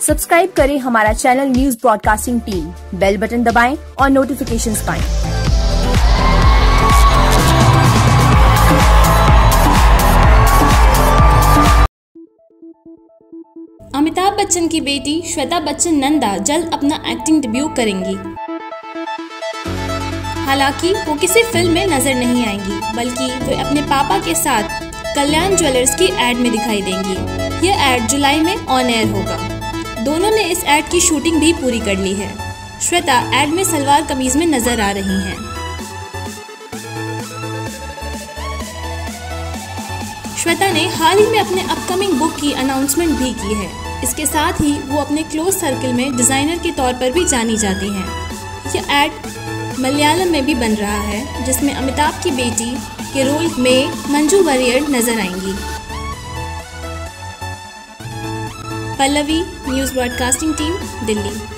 Subscribe करें हमारा channel news broadcasting team. Bell button दबाएँ और नोटिफिकेशन पाएँ। अमिताभ बच्चन की बेटी श्वेता बच्चन नंदा जल्द अपना एक्टिंग डिब्यू करेंगी। हालाँकि वो किसी फ़िल्म में नज़र नहीं आएँगी, बल्कि वे अपने पापा के साथ कल्याण ज्वेलर्स की एड में दिखाई देंगी। यह एड जुलाई में ऑन एयर होगा। दोनों ने इस एड की शूटिंग भी पूरी कर ली है। श्वेता एड में सलवार कमीज में नज़र आ रही हैं। श्वेता ने हाल ही में अपने अपकमिंग बुक की अनाउंसमेंट भी की है। इसके साथ ही वो अपने क्लोज सर्कल में डिज़ाइनर के तौर पर भी जानी जाती हैं। यह एड मलयालम में भी बन रहा है, जिसमें अमिताभ की बेटी के रोल में मंजू वरियर नज़र आएँगी। Pallavi news broadcasting team Delhi.